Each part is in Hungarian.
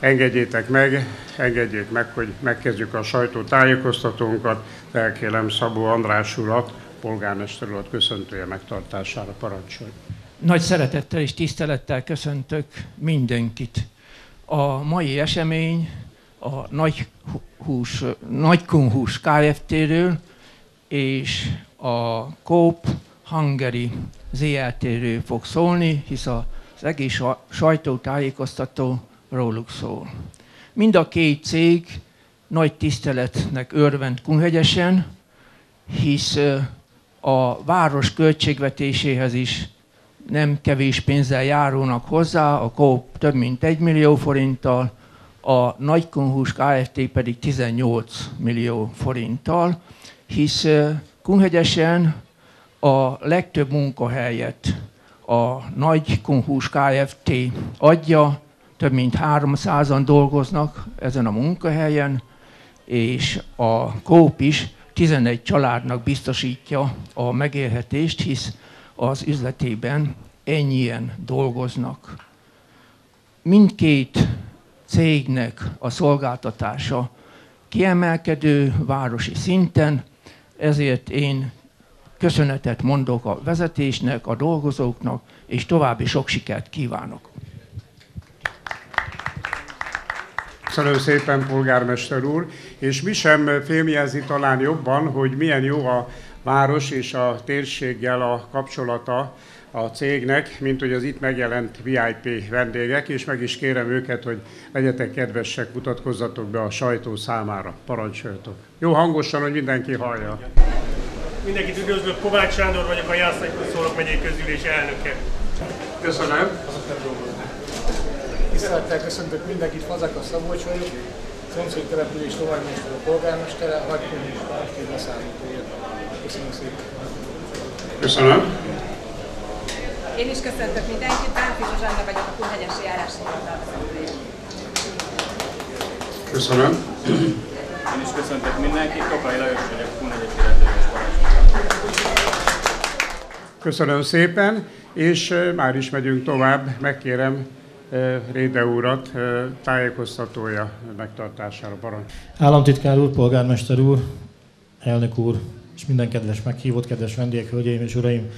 Engedjétek meg, engedjék meg, hogy megkezdjük a sajtótájékoztatónkat. Felkérem Szabó András urat, polgármester urat köszöntője megtartására parancsolj. Nagy szeretettel és tisztelettel köszöntök mindenkit. A mai esemény a Nagy hús, Nagykunhús Kft-ről és a Coop Hungary ZLT-ről fog szólni, hisz az egész sajtótájékoztató róluk szól. Mind a két cég nagy tiszteletnek örvend Kunhegyesen, hisz a város költségvetéséhez is nem kevés pénzzel járulnak hozzá, a Coop több mint 1 millió forinttal, a Nagykunhús Kft. pedig 18 millió forinttal, hisz Kunhegyesen a legtöbb munkahelyet a Nagykunhús Kft. adja, több mint 300-an dolgoznak ezen a munkahelyen, és a Kóp is 11 családnak biztosítja a megélhetést, hisz az üzletében ennyien dolgoznak. Mindkét cégnek a szolgáltatása kiemelkedő városi szinten, ezért én köszönetet mondok a vezetésnek, a dolgozóknak, és további sok sikert kívánok. Köszönöm szépen, polgármester úr, és mi sem fémjelzi talán jobban, hogy milyen jó a város és a térséggel a kapcsolata a cégnek, mint hogy az itt megjelent VIP vendégek, és meg is kérem őket, hogy legyetek kedvesek, mutatkozzatok be a sajtó számára. Parancsoljatok. Jó hangosan, hogy mindenki hallja. Mindenkit üdvözlök, Kovács Sándor vagyok, a Jászai Szólok megyei közülés elnöke. Köszönöm. Tisztelettel köszöntök mindenkit, Fazekas Szabolcs vagyok, szomszéd település továbbmester a polgármestere, a Hagykönyv Kft. beszállítója. Köszönöm szépen. Köszönöm. Én is köszöntök mindenkit, Bánfi Zsuzsanna vagyok a Kunhegyesi járási Köszönöm. Én is köszöntök mindenkit, Tokai Lajos vagyok, Kunhegyesi rendőrös Köszönöm szépen, és már is megyünk tovább. Megkérem Réde úrat tájékoztatója megtartására parancs. Államtitkár úr, polgármester úr, elnök úr, és minden kedves meghívott, kedves vendégek, hölgyeim és uraim!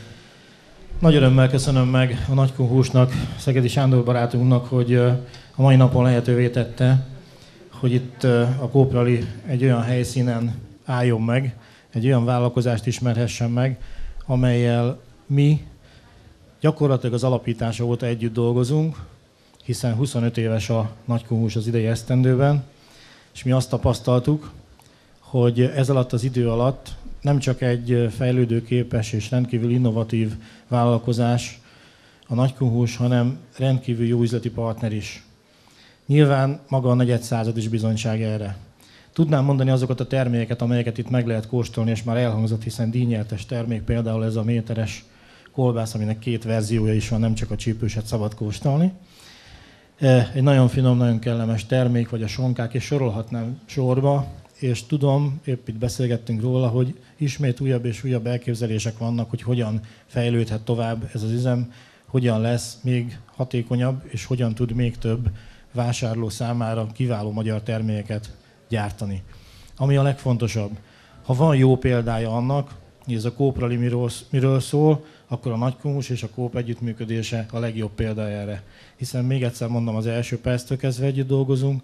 Nagy örömmel köszönöm meg a Nagykunhúsnak, Szegedi Sándor barátunknak, hogy a mai napon lehetővé tette, hogy itt a Kóprali egy olyan helyszínen álljon meg, egy olyan vállalkozást ismerhessen meg, amelyel mi gyakorlatilag az alapítása óta együtt dolgozunk, hiszen 25 éves a nagykunhús az idei esztendőben, és mi azt tapasztaltuk, hogy ez alatt az idő alatt nem csak egy fejlődőképes és rendkívül innovatív vállalkozás a nagykunhús, hanem rendkívül jó üzleti partner is. Nyilván maga a negyed század is bizonyság erre. Tudnám mondani azokat a termékeket, amelyeket itt meg lehet kóstolni, és már elhangzott, hiszen díjnyertes termék, például ez a méteres kolbász, aminek két verziója is van, nem csak a csípőset szabad kóstolni. Egy nagyon finom, nagyon kellemes termék, vagy a sonkák, és sorolhatnám sorba, és tudom, épp itt beszélgettünk róla, hogy ismét újabb és újabb elképzelések vannak, hogy hogyan fejlődhet tovább ez az üzem, hogyan lesz még hatékonyabb, és hogyan tud még több vásárló számára kiváló magyar termékeket gyártani. Ami a legfontosabb, ha van jó példája annak, hogy ez a Kóprali miről, miről szól, akkor a nagykongus és a kóp együttműködése a legjobb példa erre. Hiszen még egyszer mondom, az első perctől kezdve együtt dolgozunk,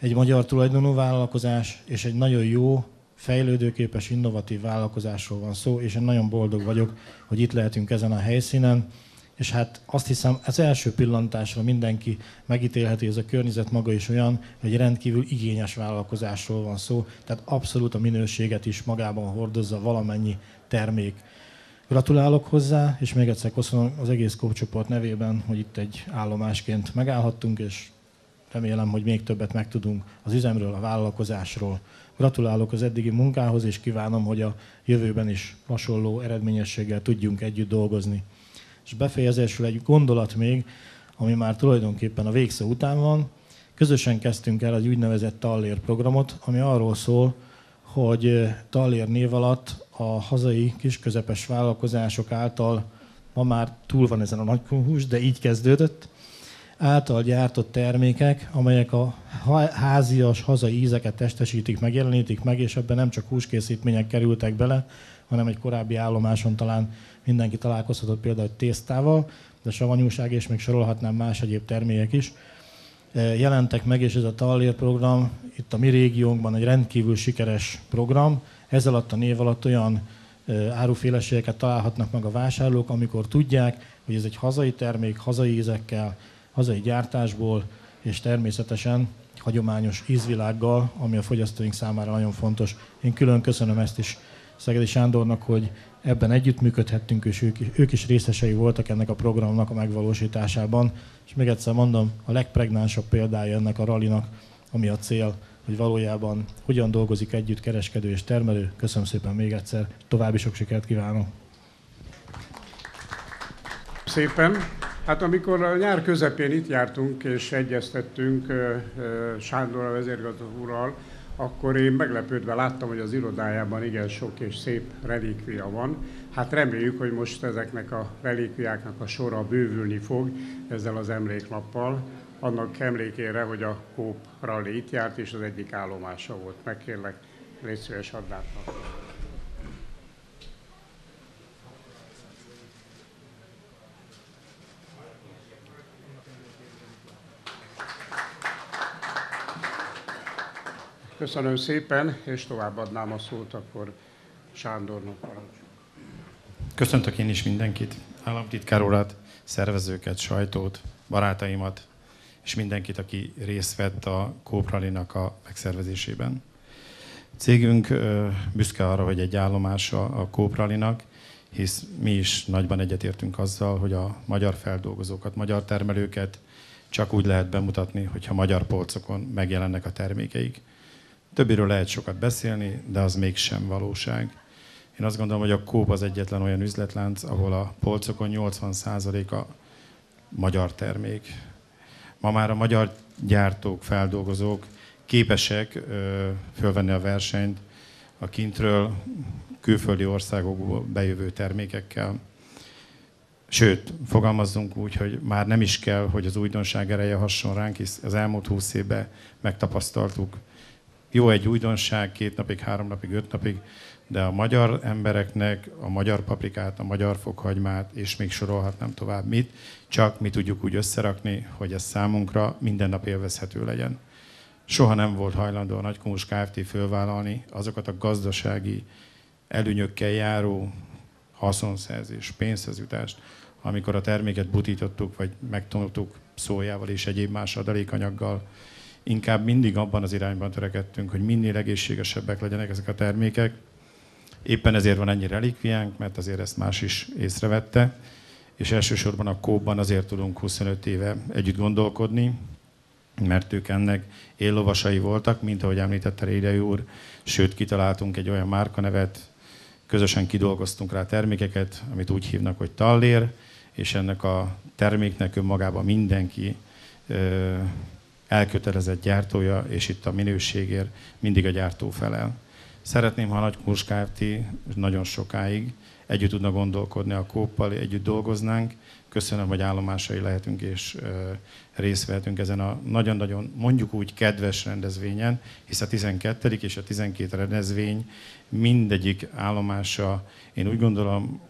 egy magyar tulajdonú vállalkozás és egy nagyon jó, fejlődőképes, innovatív vállalkozásról van szó, és én nagyon boldog vagyok, hogy itt lehetünk ezen a helyszínen, és hát azt hiszem, az első pillantásra mindenki megítélheti, hogy ez a környezet maga is olyan, hogy rendkívül igényes vállalkozásról van szó, tehát abszolút a minőséget is magában hordozza valamennyi termék. Gratulálok hozzá, és még egyszer köszönöm az egész kócsoport nevében, hogy itt egy állomásként megállhattunk, és remélem, hogy még többet megtudunk az üzemről, a vállalkozásról. Gratulálok az eddigi munkához, és kívánom, hogy a jövőben is hasonló eredményességgel tudjunk együtt dolgozni. És befejezésül egy gondolat még, ami már tulajdonképpen a végszó után van. Közösen kezdtünk el egy úgynevezett Tallér programot, ami arról szól, hogy Tallér név alatt a hazai kisközepes vállalkozások által ma már túl van ezen a nagykonhús, de így kezdődött, által gyártott termékek, amelyek a házias, hazai ízeket testesítik, megjelenítik meg, és ebben nem csak húskészítmények kerültek bele, hanem egy korábbi állomáson talán mindenki találkozhatott például tésztával, de savanyúság és még sorolhatnám más egyéb termékek is. Jelentek meg, és ez a Tallér program itt a mi régiónkban egy rendkívül sikeres program. Ez alatt a név alatt olyan áruféleségeket találhatnak meg a vásárlók, amikor tudják, hogy ez egy hazai termék, hazai ízekkel, hazai gyártásból, és természetesen hagyományos ízvilággal, ami a fogyasztóink számára nagyon fontos. Én külön köszönöm ezt is Szegedi Sándornak, hogy ebben együttműködhettünk, és ők, ők is részesei voltak ennek a programnak a megvalósításában. És még egyszer mondom, a legpregnánsabb példája ennek a rallinak, ami a cél, hogy valójában hogyan dolgozik együtt kereskedő és termelő. Köszönöm szépen még egyszer, további sok sikert kívánok! Szépen. Hát amikor a nyár közepén itt jártunk és egyeztettünk Sándor a vezérgató úrral, akkor én meglepődve láttam, hogy az irodájában igen sok és szép relikvia van. Hát reméljük, hogy most ezeknek a relikviáknak a sora bővülni fog ezzel az emléklappal, annak emlékére, hogy a Kóp Rally itt járt, és az egyik állomása volt. Megkérlek, légy szíves, Köszönöm szépen, és továbbadnám a szót akkor Sándornak parancs. Köszöntök én is mindenkit, államtitkár urat, szervezőket, sajtót, barátaimat, és mindenkit, aki részt vett a Kópralinak a megszervezésében. Cégünk büszke arra, hogy egy állomása a Kópralinak, hisz mi is nagyban egyetértünk azzal, hogy a magyar feldolgozókat, magyar termelőket csak úgy lehet bemutatni, hogyha magyar polcokon megjelennek a termékeik. Többiről lehet sokat beszélni, de az mégsem valóság. Én azt gondolom, hogy a Kóp az egyetlen olyan üzletlánc, ahol a polcokon 80%-a magyar termék. Ma már a magyar gyártók, feldolgozók képesek ö, fölvenni a versenyt a kintről külföldi országokból bejövő termékekkel. Sőt, fogalmazzunk úgy, hogy már nem is kell, hogy az újdonság ereje hasson ránk, hisz az elmúlt húsz évben megtapasztaltuk, jó egy újdonság, két napig, három napig, öt napig, de a magyar embereknek a magyar paprikát, a magyar fokhagymát, és még sorolhatnám tovább mit, csak mi tudjuk úgy összerakni, hogy ez számunkra minden nap élvezhető legyen. Soha nem volt hajlandó a Nagykomus Kft. fölvállalni azokat a gazdasági előnyökkel járó haszonszerzés, pénzhez jutást, amikor a terméket butítottuk, vagy megtanultuk szójával és egyéb más adalékanyaggal, inkább mindig abban az irányban törekedtünk, hogy minél egészségesebbek legyenek ezek a termékek. Éppen ezért van ennyi relikviánk, mert azért ezt más is észrevette, és elsősorban a kóban azért tudunk 25 éve együtt gondolkodni, mert ők ennek éllovasai voltak, mint ahogy említette Rédei úr, sőt kitaláltunk egy olyan márkanevet, közösen kidolgoztunk rá termékeket, amit úgy hívnak, hogy tallér, és ennek a terméknek önmagában mindenki elkötelezett gyártója, és itt a minőségért mindig a gyártó felel. Szeretném, ha a Nagy Kurs Kft. nagyon sokáig együtt tudna gondolkodni a kóppal, együtt dolgoznánk. Köszönöm, hogy állomásai lehetünk és részt vehetünk ezen a nagyon-nagyon, mondjuk úgy kedves rendezvényen, hisz a 12. és a 12 rendezvény mindegyik állomása, én úgy gondolom,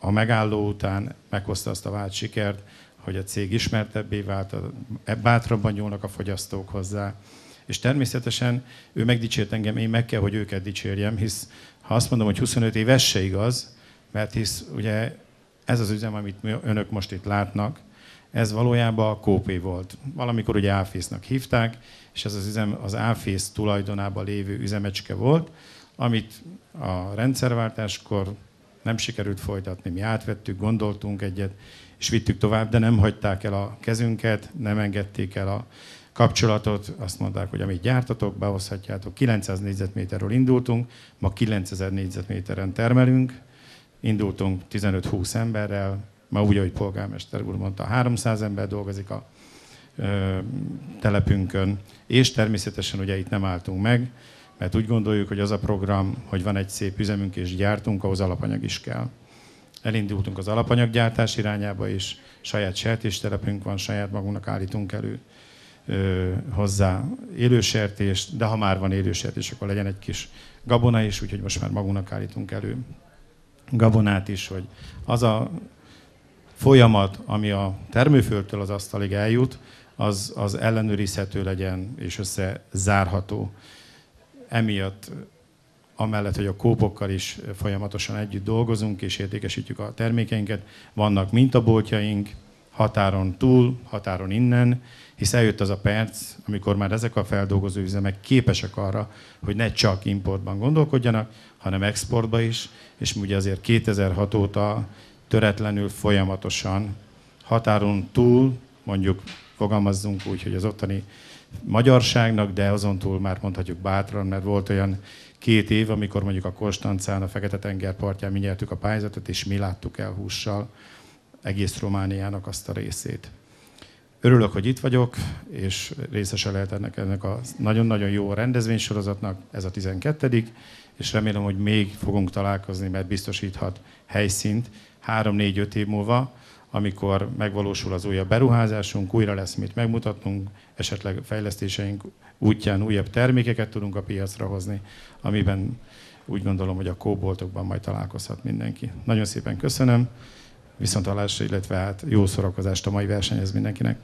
a megálló után meghozta azt a vált sikert, hogy a cég ismertebbé vált, bátrabban nyúlnak a fogyasztók hozzá. És természetesen ő megdicsért engem, én meg kell, hogy őket dicsérjem, hisz ha azt mondom, hogy 25 év, ez se igaz, mert hisz ugye ez az üzem, amit önök most itt látnak, ez valójában a Kópé volt. Valamikor ugye Áfésznak hívták, és ez az üzem az Áfész tulajdonában lévő üzemecske volt, amit a rendszerváltáskor nem sikerült folytatni. Mi átvettük, gondoltunk egyet, és vittük tovább, de nem hagyták el a kezünket, nem engedték el a kapcsolatot, azt mondták, hogy amit gyártatok, behozhatjátok. 900 négyzetméterről indultunk, ma 9000 négyzetméteren termelünk, indultunk 15-20 emberrel, ma úgy, ahogy polgármester úr mondta, 300 ember dolgozik a ö, telepünkön, és természetesen ugye itt nem álltunk meg, mert úgy gondoljuk, hogy az a program, hogy van egy szép üzemünk és gyártunk, ahhoz alapanyag is kell elindultunk az alapanyaggyártás irányába is, saját sertéstelepünk van, saját magunknak állítunk elő ö, hozzá élősertést, de ha már van élősertés, akkor legyen egy kis gabona is, úgyhogy most már magunknak állítunk elő gabonát is, hogy az a folyamat, ami a termőföldtől az asztalig eljut, az, az ellenőrizhető legyen és összezárható. Emiatt amellett, hogy a kópokkal is folyamatosan együtt dolgozunk és értékesítjük a termékeinket, vannak mintaboltjaink, határon túl, határon innen, hisz eljött az a perc, amikor már ezek a feldolgozó üzemek képesek arra, hogy ne csak importban gondolkodjanak, hanem exportba is, és ugye azért 2006 óta töretlenül folyamatosan határon túl, mondjuk fogalmazzunk úgy, hogy az ottani magyarságnak, de azon túl már mondhatjuk bátran, mert volt olyan két év, amikor mondjuk a Konstancán, a Fekete-tenger partján mi nyertük a pályázatot, és mi láttuk el hússal egész Romániának azt a részét. Örülök, hogy itt vagyok, és részese lehet ennek, ennek a nagyon-nagyon jó rendezvénysorozatnak, ez a 12 és remélem, hogy még fogunk találkozni, mert biztosíthat helyszínt 3-4-5 év múlva, amikor megvalósul az újabb beruházásunk, újra lesz mit megmutatnunk, esetleg fejlesztéseink útján újabb termékeket tudunk a piacra hozni, amiben úgy gondolom, hogy a kóboltokban majd találkozhat mindenki. Nagyon szépen köszönöm, viszont hallásra, illetve hát jó szórakozást a mai versenyhez mindenkinek.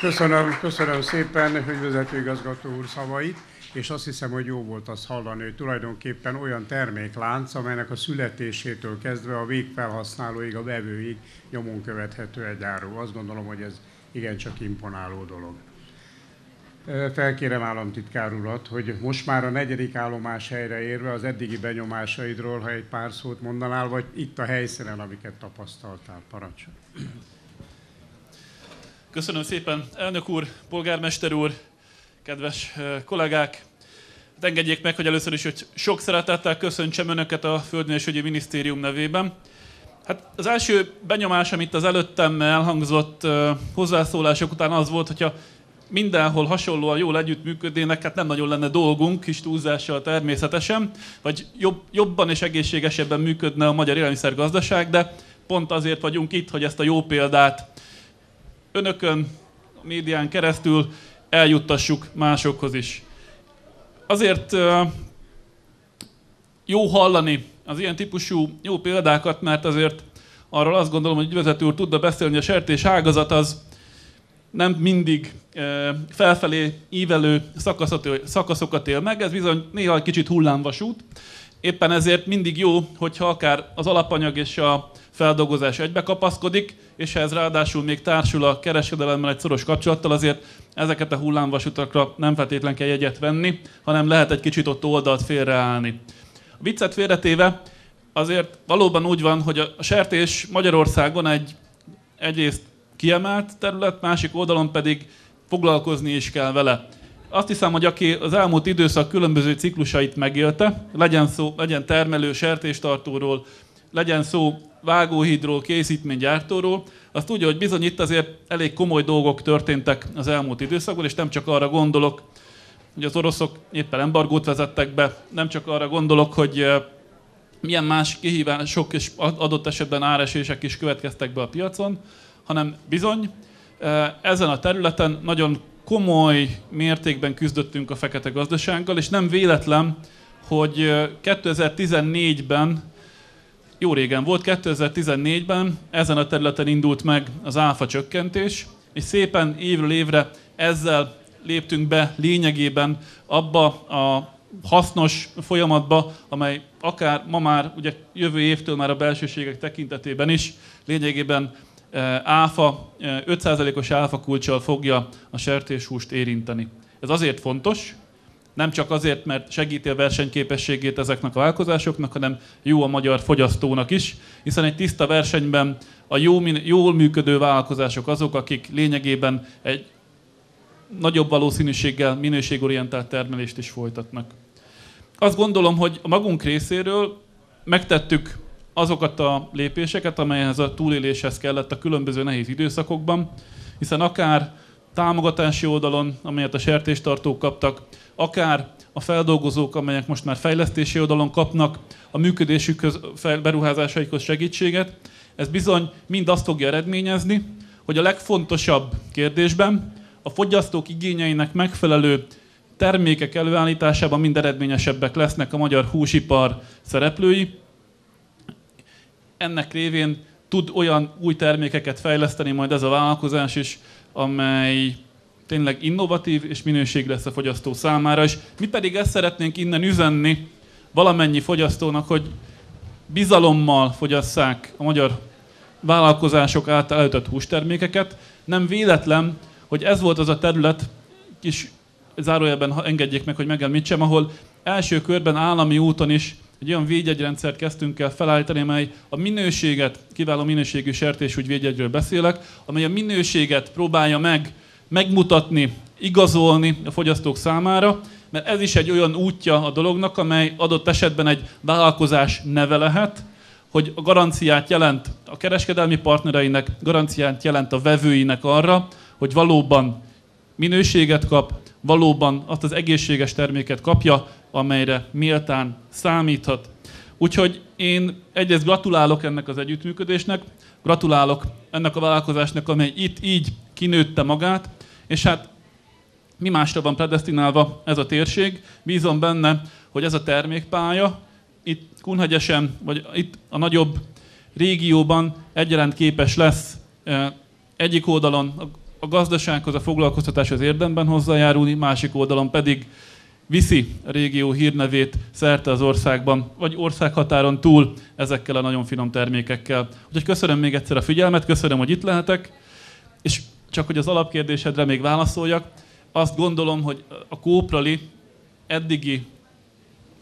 Köszönöm, köszönöm szépen hölgyvezető igazgató úr szavait, és azt hiszem, hogy jó volt azt hallani, hogy tulajdonképpen olyan terméklánc, amelynek a születésétől kezdve a végfelhasználóig, a vevőig nyomon követhető egy áru. Azt gondolom, hogy ez igencsak imponáló dolog. Felkérem államtitkár urat, hogy most már a negyedik állomás helyre érve az eddigi benyomásaidról, ha egy pár szót mondanál, vagy itt a helyszínen, amiket tapasztaltál, parancsolj. Köszönöm szépen, elnök úr, polgármester úr, kedves kollégák! Hát engedjék meg, hogy először is hogy sok szeretettel köszöntsem Önöket a Földművelésügyi Minisztérium nevében. Hát az első benyomás, amit az előttem elhangzott hozzászólások után az volt, hogyha mindenhol hasonlóan jól együttműködnének, hát nem nagyon lenne dolgunk, kis túlzással természetesen, vagy jobb, jobban és egészségesebben működne a magyar élelmiszergazdaság, de pont azért vagyunk itt, hogy ezt a jó példát önökön, a médián keresztül eljuttassuk másokhoz is. Azért jó hallani az ilyen típusú jó példákat, mert azért arról azt gondolom, hogy vezető úr tudna beszélni, hogy a sertés ágazat az nem mindig felfelé ívelő szakaszokat él meg, ez bizony néha egy kicsit hullámvasút. Éppen ezért mindig jó, hogyha akár az alapanyag és a feldolgozás egybe kapaszkodik, és ez ráadásul még társul a kereskedelemmel egy szoros kapcsolattal, azért ezeket a hullámvasutakra nem feltétlen kell jegyet venni, hanem lehet egy kicsit ott oldalt félreállni. A viccet félretéve azért valóban úgy van, hogy a sertés Magyarországon egy egyrészt kiemelt terület, másik oldalon pedig foglalkozni is kell vele. Azt hiszem, hogy aki az elmúlt időszak különböző ciklusait megélte, legyen szó, legyen termelő sertéstartóról, legyen szó vágóhídról, készítménygyártóról, azt tudja, hogy bizony itt azért elég komoly dolgok történtek az elmúlt időszakban, és nem csak arra gondolok, hogy az oroszok éppen embargót vezettek be, nem csak arra gondolok, hogy milyen más kihívások és adott esetben áresések is következtek be a piacon, hanem bizony ezen a területen nagyon komoly mértékben küzdöttünk a fekete gazdasággal, és nem véletlen, hogy 2014-ben eh, jó régen volt, 2014-ben ezen a területen indult meg az áfa csökkentés, és szépen évről évre ezzel léptünk be lényegében abba a hasznos folyamatba, amely akár ma már, ugye jövő évtől már a belsőségek tekintetében is lényegében eh, áfa, 5%-os eh, áfa kulcsal fogja a sertéshúst érinteni. Ez azért fontos, nem csak azért, mert segíti a versenyképességét ezeknek a vállalkozásoknak, hanem jó a magyar fogyasztónak is, hiszen egy tiszta versenyben a jó, jól működő vállalkozások azok, akik lényegében egy nagyobb valószínűséggel minőségorientált termelést is folytatnak. Azt gondolom, hogy a magunk részéről megtettük azokat a lépéseket, amelyhez a túléléshez kellett a különböző nehéz időszakokban, hiszen akár támogatási oldalon, amelyet a sertéstartók kaptak, akár a feldolgozók, amelyek most már fejlesztési oldalon kapnak a működésükhöz, beruházásaikhoz segítséget, ez bizony mind azt fogja eredményezni, hogy a legfontosabb kérdésben a fogyasztók igényeinek megfelelő termékek előállításában mind eredményesebbek lesznek a magyar húsipar szereplői. Ennek révén tud olyan új termékeket fejleszteni majd ez a vállalkozás is, amely tényleg innovatív és minőség lesz a fogyasztó számára, és mi pedig ezt szeretnénk innen üzenni valamennyi fogyasztónak, hogy bizalommal fogyasszák a magyar vállalkozások által eljutott hústermékeket. Nem véletlen, hogy ez volt az a terület, kis zárójelben engedjék meg, hogy megemlítsem, ahol első körben állami úton is egy olyan védjegyrendszert kezdtünk el felállítani, amely a minőséget, kiváló minőségű sertésúgy védjegyről beszélek, amely a minőséget próbálja meg megmutatni, igazolni a fogyasztók számára, mert ez is egy olyan útja a dolognak, amely adott esetben egy vállalkozás neve lehet, hogy a garanciát jelent a kereskedelmi partnereinek, garanciát jelent a vevőinek arra, hogy valóban minőséget kap, valóban azt az egészséges terméket kapja, amelyre méltán számíthat. Úgyhogy én egyrészt gratulálok ennek az együttműködésnek, gratulálok ennek a vállalkozásnak, amely itt így kinőtte magát, és hát mi másra van predestinálva ez a térség. Bízom benne, hogy ez a termékpálya itt Kunhegyesen, vagy itt a nagyobb régióban egyaránt képes lesz egyik oldalon a gazdasághoz, a foglalkoztatáshoz érdemben hozzájárulni, másik oldalon pedig viszi a régió hírnevét szerte az országban, vagy országhatáron túl ezekkel a nagyon finom termékekkel. Úgyhogy köszönöm még egyszer a figyelmet, köszönöm, hogy itt lehetek, és csak hogy az alapkérdésedre még válaszoljak, azt gondolom, hogy a Kóprali eddigi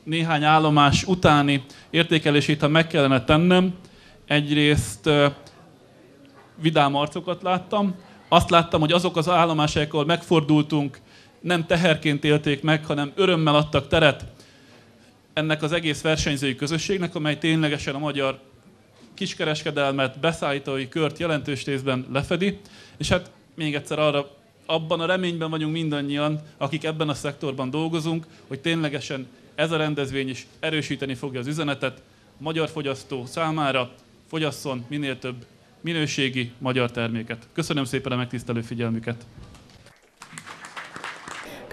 néhány állomás utáni értékelését, ha meg kellene tennem, egyrészt vidám arcokat láttam, azt láttam, hogy azok az állomások, ahol megfordultunk, nem teherként élték meg, hanem örömmel adtak teret ennek az egész versenyzői közösségnek, amely ténylegesen a magyar kiskereskedelmet, beszállítói kört jelentős részben lefedi, és hát még egyszer arra, abban a reményben vagyunk mindannyian, akik ebben a szektorban dolgozunk, hogy ténylegesen ez a rendezvény is erősíteni fogja az üzenetet a magyar fogyasztó számára, fogyasszon minél több minőségi magyar terméket. Köszönöm szépen a megtisztelő figyelmüket!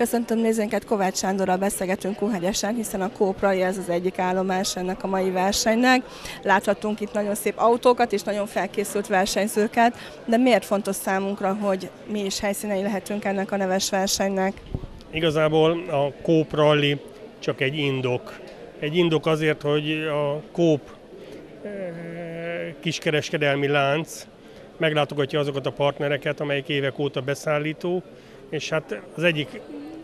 Köszöntöm nézőinket, Kovács Sándorral beszélgetünk Kunhegyesen, hiszen a Kóprai ez az egyik állomás ennek a mai versenynek. Láthattunk itt nagyon szép autókat és nagyon felkészült versenyzőket, de miért fontos számunkra, hogy mi is helyszínei lehetünk ennek a neves versenynek? Igazából a Kóp csak egy indok. Egy indok azért, hogy a Kóp eh, kiskereskedelmi lánc meglátogatja azokat a partnereket, amelyek évek óta beszállító, és hát az egyik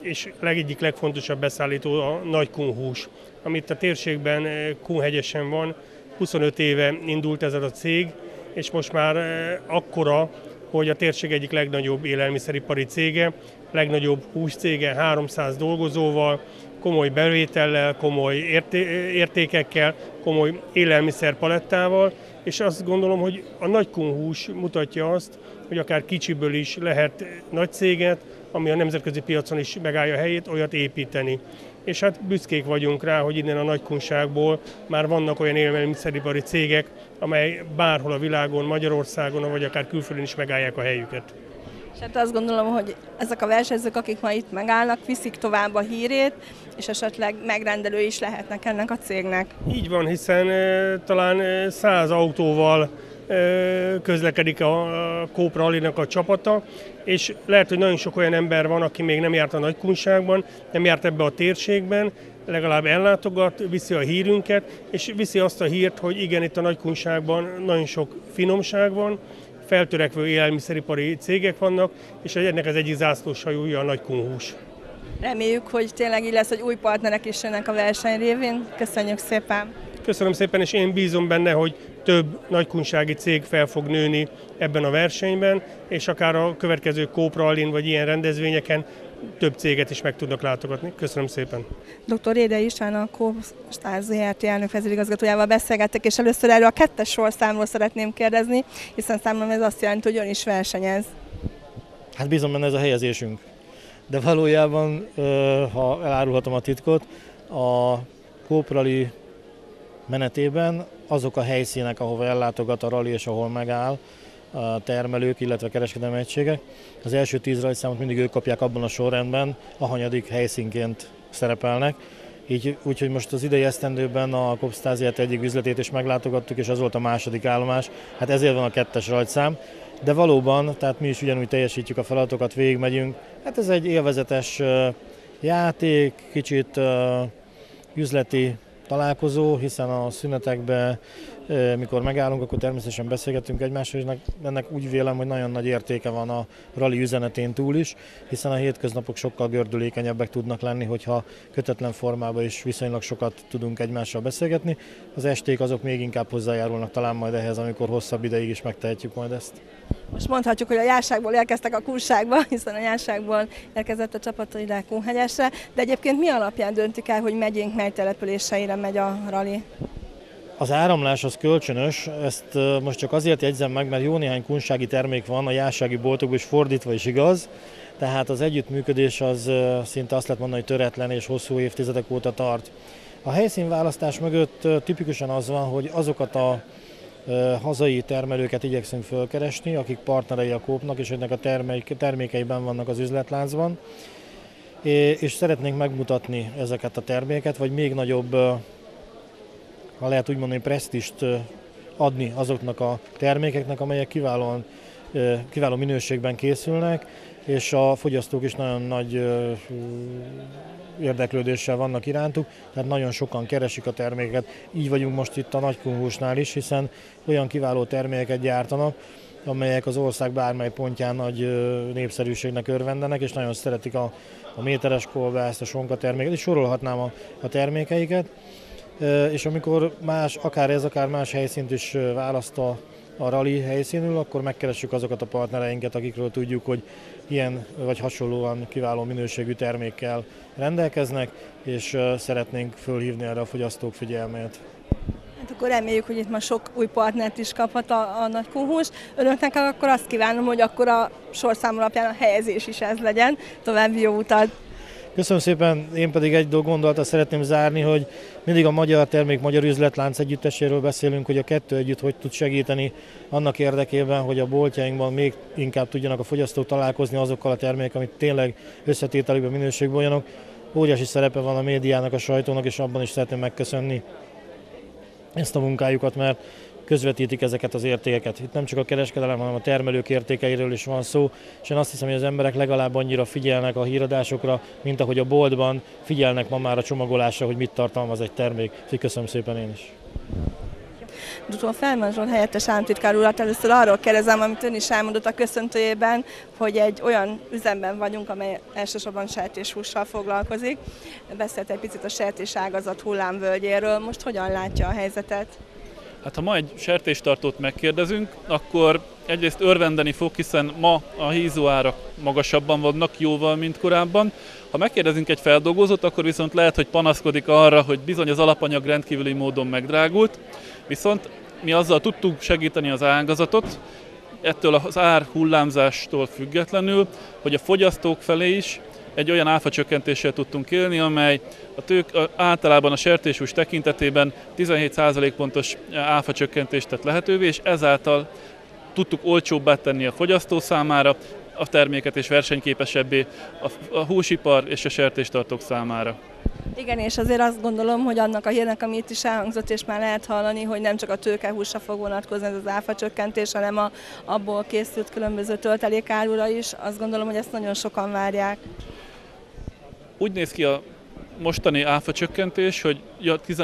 és egyik legfontosabb beszállító a nagy kunhús, amit a térségben eh, Kunhegyesen van. 25 éve indult ez a cég, és most már eh, akkora, hogy a térség egyik legnagyobb élelmiszeripari cége, legnagyobb húscége 300 dolgozóval, komoly bevétellel, komoly érté- értékekkel, komoly élelmiszerpalettával, és azt gondolom, hogy a nagy kunhús mutatja azt, hogy akár kicsiből is lehet nagy céget, ami a nemzetközi piacon is megállja a helyét, olyat építeni. És hát büszkék vagyunk rá, hogy innen a nagykunságból már vannak olyan élelmiszeripari cégek, amely bárhol a világon, Magyarországon, vagy akár külföldön is megállják a helyüket. És hát azt gondolom, hogy ezek a versenyzők, akik ma itt megállnak, viszik tovább a hírét, és esetleg megrendelő is lehetnek ennek a cégnek. Így van, hiszen talán száz autóval közlekedik a Kópra Alinak a csapata, és lehet, hogy nagyon sok olyan ember van, aki még nem járt a nagykunságban, nem járt ebbe a térségben, legalább ellátogat, viszi a hírünket, és viszi azt a hírt, hogy igen, itt a nagykunságban nagyon sok finomság van, feltörekvő élelmiszeripari cégek vannak, és ennek az egyik zászlós hajója a nagykunhús. Reméljük, hogy tényleg így lesz, hogy új partnerek is jönnek a verseny révén. Köszönjük szépen! Köszönöm szépen, és én bízom benne, hogy több nagykunsági cég fel fog nőni ebben a versenyben, és akár a következő Kópra Alin vagy ilyen rendezvényeken több céget is meg tudnak látogatni. Köszönöm szépen. Dr. Réde István, a Kópstár ZRT elnök vezérigazgatójával beszélgettek, és először erről a kettes sorszámról szeretném kérdezni, hiszen számomra ez azt jelenti, hogy ön is versenyez. Hát bízom benne ez a helyezésünk. de valójában, ha elárulhatom a titkot, a Kóprali menetében azok a helyszínek, ahova ellátogat a rally és ahol megáll, a termelők, illetve kereskedelmi egységek. Az első tíz rajtszámot mindig ők kapják abban a sorrendben, a hanyadik helyszínként szerepelnek. Így, úgyhogy most az idei esztendőben a Kopsztáziát egyik üzletét is meglátogattuk, és az volt a második állomás. Hát ezért van a kettes rajtszám. De valóban, tehát mi is ugyanúgy teljesítjük a feladatokat, végigmegyünk. Hát ez egy élvezetes játék, kicsit üzleti találkozó, hiszen a szünetekben, mikor megállunk, akkor természetesen beszélgetünk egymással, és ennek úgy vélem, hogy nagyon nagy értéke van a rally üzenetén túl is, hiszen a hétköznapok sokkal gördülékenyebbek tudnak lenni, hogyha kötetlen formában is viszonylag sokat tudunk egymással beszélgetni. Az esték azok még inkább hozzájárulnak talán majd ehhez, amikor hosszabb ideig is megtehetjük majd ezt. Most mondhatjuk, hogy a járságból érkeztek a kurságba, hiszen a járságból érkezett a csapat ide Kunhegyesre, de egyébként mi alapján döntik el, hogy megyénk mely településeire megy a rali? Az áramlás az kölcsönös, ezt most csak azért jegyzem meg, mert jó néhány kunsági termék van a jársági boltokban, és fordítva is igaz. Tehát az együttműködés az szinte azt lehet mondani, hogy töretlen és hosszú évtizedek óta tart. A helyszínválasztás mögött tipikusan az van, hogy azokat a hazai termelőket igyekszünk fölkeresni, akik partnerei a kópnak, és ennek a termékeiben vannak az üzletláncban. És szeretnénk megmutatni ezeket a terméket, vagy még nagyobb, ha lehet úgy mondani, presztist adni azoknak a termékeknek, amelyek kiválóan, kiváló minőségben készülnek, és a fogyasztók is nagyon nagy érdeklődéssel vannak irántuk, tehát nagyon sokan keresik a terméket. Így vagyunk most itt a nagykunhúsnál is, hiszen olyan kiváló termékeket gyártanak, amelyek az ország bármely pontján nagy népszerűségnek örvendenek, és nagyon szeretik a, a méteres kolbászt, a sonka terméket, és sorolhatnám a, a termékeiket. És amikor más, akár ez, akár más helyszínt is választ a, a rally helyszínül, akkor megkeressük azokat a partnereinket, akikről tudjuk, hogy ilyen vagy hasonlóan kiváló minőségű termékkel rendelkeznek, és szeretnénk fölhívni erre a fogyasztók figyelmét. Hát akkor reméljük, hogy itt ma sok új partnert is kaphat a, a nagy kuhús. Önöknek akkor azt kívánom, hogy akkor a sorszám alapján a helyezés is ez legyen. További jó utat! Köszönöm szépen, én pedig egy dolg gondolata szeretném zárni, hogy mindig a magyar termék, magyar üzletlánc együtteséről beszélünk, hogy a kettő együtt hogy tud segíteni annak érdekében, hogy a boltjainkban még inkább tudjanak a fogyasztók találkozni azokkal a termékek, amit tényleg összetételükben minőségben olyanok. Óriási szerepe van a médiának, a sajtónak, és abban is szeretném megköszönni ezt a munkájukat, mert közvetítik ezeket az értékeket. Itt nem csak a kereskedelem, hanem a termelők értékeiről is van szó, és én azt hiszem, hogy az emberek legalább annyira figyelnek a híradásokra, mint ahogy a boltban figyelnek ma már a csomagolásra, hogy mit tartalmaz egy termék. Úgyhogy köszönöm szépen én is. Dr. Felman Zsolt helyettes államtitkár urat először arról kérdezem, amit ön is elmondott a köszöntőjében, hogy egy olyan üzemben vagyunk, amely elsősorban sertéshússal foglalkozik. Beszélt egy picit a sertés ágazat hullámvölgyéről. Most hogyan látja a helyzetet? Hát ha ma egy sertéstartót megkérdezünk, akkor egyrészt örvendeni fog, hiszen ma a hízóárak magasabban vannak jóval, mint korábban. Ha megkérdezünk egy feldolgozót, akkor viszont lehet, hogy panaszkodik arra, hogy bizony az alapanyag rendkívüli módon megdrágult, viszont mi azzal tudtunk segíteni az ágazatot, ettől az ár hullámzástól függetlenül, hogy a fogyasztók felé is egy olyan áfa csökkentéssel tudtunk élni, amely a tők, általában a sertéshús tekintetében 17% pontos áfa csökkentést tett lehetővé, és ezáltal tudtuk olcsóbbá tenni a fogyasztó számára a terméket és versenyképesebbé a húsipar és a sertéstartók számára. Igen, és azért azt gondolom, hogy annak a hírnek, ami itt is elhangzott, és már lehet hallani, hogy nem csak a tőkehúsra fog vonatkozni ez az áfa csökkentés, hanem a, abból készült különböző töltelékárura is. Azt gondolom, hogy ezt nagyon sokan várják. Úgy néz ki a mostani áfa csökkentés, hogy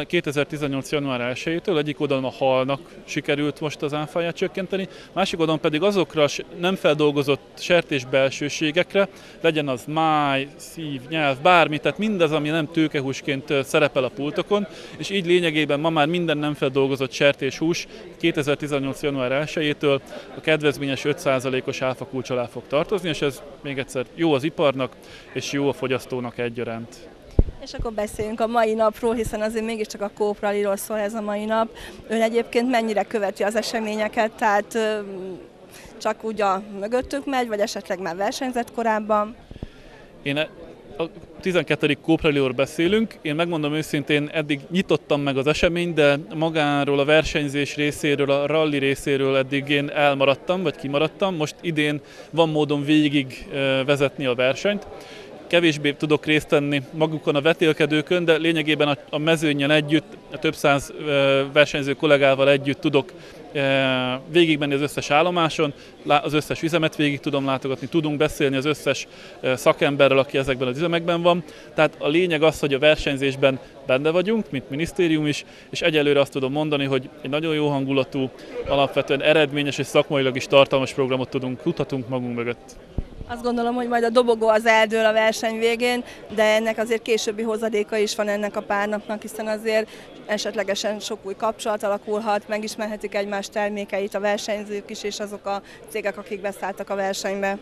2018. január 1-től egyik oldalon a halnak sikerült most az áfáját csökkenteni, másik oldalon pedig azokra nem feldolgozott sertés belsőségekre, legyen az máj, szív, nyelv, bármi, tehát mindaz, ami nem tőkehúsként szerepel a pultokon, és így lényegében ma már minden nem feldolgozott sertéshús 2018. január 1-től a kedvezményes 5%-os áfa kulcs alá fog tartozni, és ez még egyszer jó az iparnak, és jó a fogyasztónak egyaránt. És akkor beszéljünk a mai napról, hiszen azért mégiscsak a Kópraliról szól ez a mai nap. Ön egyébként mennyire követi az eseményeket, tehát csak úgy a mögöttük megy, vagy esetleg már versenyzett korábban? Én e- a 12. Kópralióról beszélünk. Én megmondom őszintén, eddig nyitottam meg az eseményt, de magáról a versenyzés részéről, a rally részéről eddig én elmaradtam, vagy kimaradtam. Most idén van módon végig vezetni a versenyt kevésbé tudok részt venni magukon a vetélkedőkön, de lényegében a, mezőnyen együtt, a több száz versenyző kollégával együtt tudok végigmenni az összes állomáson, az összes üzemet végig tudom látogatni, tudunk beszélni az összes szakemberrel, aki ezekben az üzemekben van. Tehát a lényeg az, hogy a versenyzésben benne vagyunk, mint minisztérium is, és egyelőre azt tudom mondani, hogy egy nagyon jó hangulatú, alapvetően eredményes és szakmailag is tartalmas programot tudunk, tudhatunk magunk mögött. Azt gondolom, hogy majd a dobogó az eldől a verseny végén, de ennek azért későbbi hozadéka is van ennek a párnapnak, hiszen azért esetlegesen sok új kapcsolat alakulhat, megismerhetik egymás termékeit a versenyzők is, és azok a cégek, akik beszálltak a versenybe.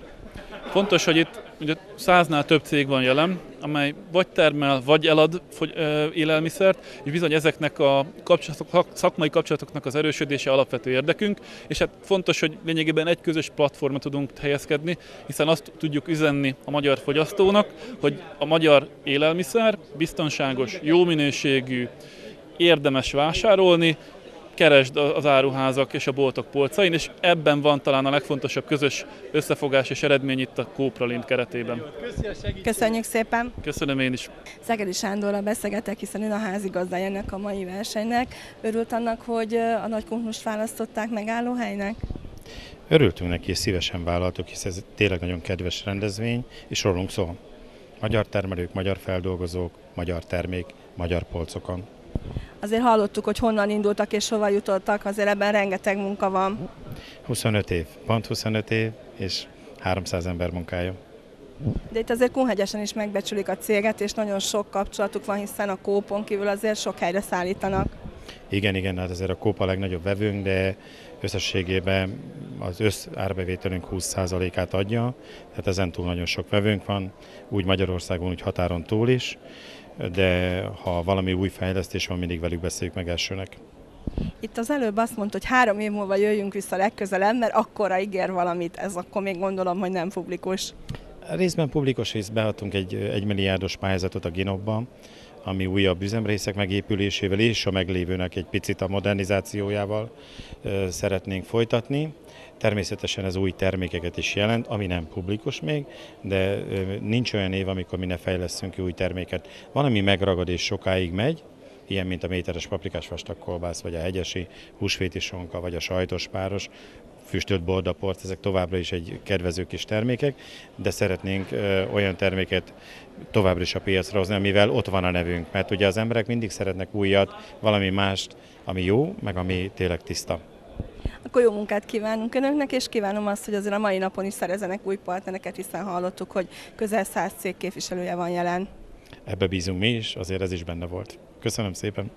Fontos, hogy itt ugye száznál több cég van jelen, amely vagy termel, vagy elad fogy, ö, élelmiszert, és bizony ezeknek a kapcsolatok, szakmai kapcsolatoknak az erősödése alapvető érdekünk, és hát fontos, hogy lényegében egy közös platformra tudunk helyezkedni, hiszen azt tudjuk üzenni a magyar fogyasztónak, hogy a magyar élelmiszer biztonságos, jó minőségű, érdemes vásárolni, keresd az áruházak és a boltok polcain, és ebben van talán a legfontosabb közös összefogás és eredmény itt a Kópralint keretében. Köszönjük szépen! Köszönöm én is! Szegedi Sándorral beszélgetek, hiszen ön a házigazdája ennek a mai versenynek. Örült annak, hogy a nagykonklust választották megállóhelynek? Örültünk neki, és szívesen vállaltuk, hisz ez tényleg nagyon kedves rendezvény, és rólunk szól. Magyar termelők, magyar feldolgozók, magyar termék, magyar polcokon. Azért hallottuk, hogy honnan indultak és hova jutottak, azért ebben rengeteg munka van. 25 év, pont 25 év, és 300 ember munkája. De itt azért Kunhegyesen is megbecsülik a céget, és nagyon sok kapcsolatuk van, hiszen a kópon kívül azért sok helyre szállítanak. Igen, igen, hát azért a kóp a legnagyobb vevőnk, de összességében az össz árbevételünk 20%-át adja, tehát ezen túl nagyon sok vevőnk van, úgy Magyarországon, úgy határon túl is de ha valami új fejlesztés van, mindig velük beszéljük meg elsőnek. Itt az előbb azt mondta, hogy három év múlva jöjjünk vissza legközelebb, mert akkora ígér valamit, ez akkor még gondolom, hogy nem publikus. Részben publikus, rész beadtunk egy egymilliárdos pályázatot a Ginobba, ami újabb üzemrészek megépülésével és a meglévőnek egy picit a modernizációjával szeretnénk folytatni. Természetesen ez új termékeket is jelent, ami nem publikus még, de nincs olyan év, amikor mi ne fejleszünk ki új terméket. Van, ami megragad és sokáig megy, ilyen, mint a méteres paprikás vastagkolbász, vagy a hegyesi húsvéti sonka, vagy a sajtos páros, füstölt bordaport, ezek továbbra is egy kedvező kis termékek, de szeretnénk olyan terméket továbbra is a piacra hozni, amivel ott van a nevünk, mert ugye az emberek mindig szeretnek újat, valami mást, ami jó, meg ami tényleg tiszta. Akkor jó munkát kívánunk Önöknek, és kívánom azt, hogy azért a mai napon is szerezenek új partnereket, hiszen hallottuk, hogy közel száz cég képviselője van jelen. Ebbe bízunk mi is, azért ez is benne volt. Köszönöm szépen!